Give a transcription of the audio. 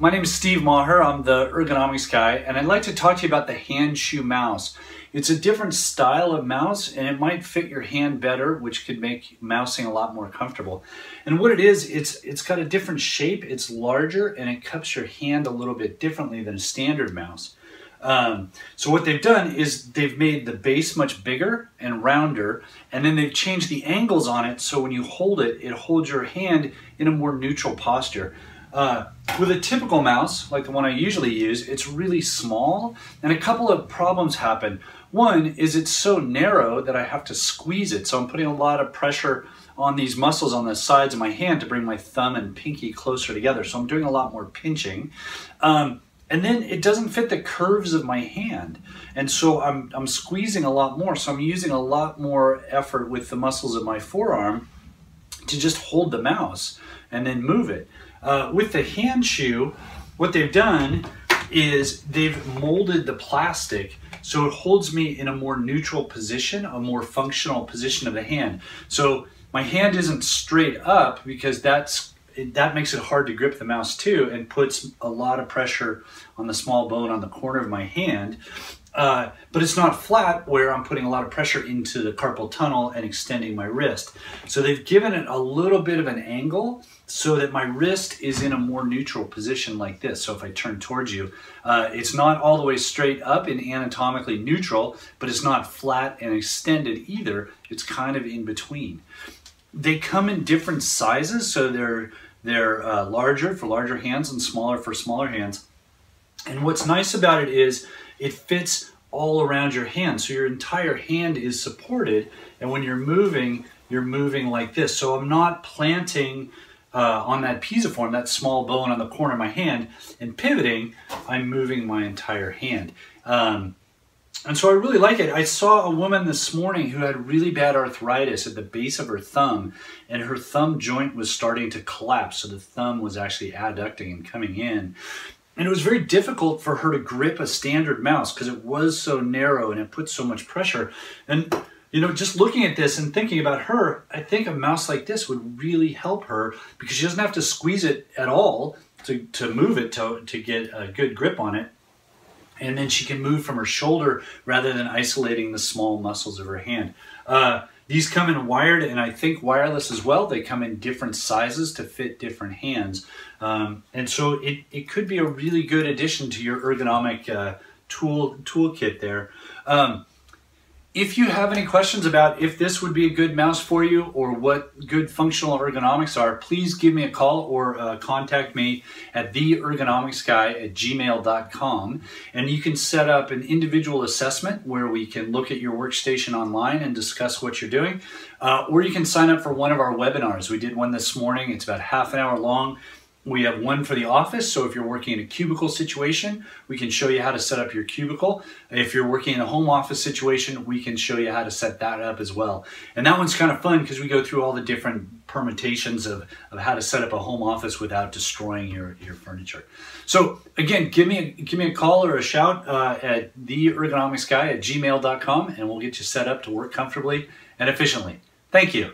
my name is Steve Meagher. I'm the ergonomics guy, and I'd like to talk to you about the hand shoe mouse. It's a different style of mouse, and it might fit your hand better, which could make mousing a lot more comfortable. And what it is, it's it's got a different shape. It's larger, and it cups your hand a little bit differently than a standard mouse. Um, so what they've done is they've made the base much bigger and rounder, and then they've changed the angles on it so when you hold it, it holds your hand in a more neutral posture. Uh, with a typical mouse, like the one I usually use, it's really small, and a couple of problems happen. One is it's so narrow that I have to squeeze it, so I'm putting a lot of pressure on these muscles on the sides of my hand to bring my thumb and pinky closer together, so I'm doing a lot more pinching. Um, and then it doesn't fit the curves of my hand. And so I'm, I'm squeezing a lot more. So I'm using a lot more effort with the muscles of my forearm to just hold the mouse and then move it. Uh, with the hand shoe, what they've done is they've molded the plastic so it holds me in a more neutral position, a more functional position of the hand. So my hand isn't straight up because that's it, that makes it hard to grip the mouse too and puts a lot of pressure on the small bone on the corner of my hand. Uh, but it's not flat where I'm putting a lot of pressure into the carpal tunnel and extending my wrist. So they've given it a little bit of an angle so that my wrist is in a more neutral position like this. So if I turn towards you, uh, it's not all the way straight up and anatomically neutral, but it's not flat and extended either. It's kind of in between. They come in different sizes, so they're they're uh, larger for larger hands and smaller for smaller hands. And what's nice about it is it fits all around your hand. So your entire hand is supported. And when you're moving, you're moving like this. So I'm not planting uh, on that pisiform, that small bone on the corner of my hand, and pivoting, I'm moving my entire hand. Um, and so I really like it. I saw a woman this morning who had really bad arthritis at the base of her thumb, and her thumb joint was starting to collapse. So the thumb was actually adducting and coming in. And it was very difficult for her to grip a standard mouse because it was so narrow and it put so much pressure. And, you know, just looking at this and thinking about her, I think a mouse like this would really help her because she doesn't have to squeeze it at all to, to move it to, to get a good grip on it and then she can move from her shoulder rather than isolating the small muscles of her hand. Uh, these come in wired and I think wireless as well. They come in different sizes to fit different hands. Um, and so it, it could be a really good addition to your ergonomic uh, tool toolkit there. Um, if you have any questions about if this would be a good mouse for you or what good functional ergonomics are, please give me a call or uh, contact me at theergonomicsguy at gmail.com. And you can set up an individual assessment where we can look at your workstation online and discuss what you're doing. Uh, or you can sign up for one of our webinars. We did one this morning. It's about half an hour long. We have one for the office, so if you're working in a cubicle situation, we can show you how to set up your cubicle. If you're working in a home office situation, we can show you how to set that up as well. And that one's kind of fun because we go through all the different permutations of, of how to set up a home office without destroying your, your furniture. So again, give me a, give me a call or a shout uh, at theergonomicsguy at gmail.com and we'll get you set up to work comfortably and efficiently. Thank you.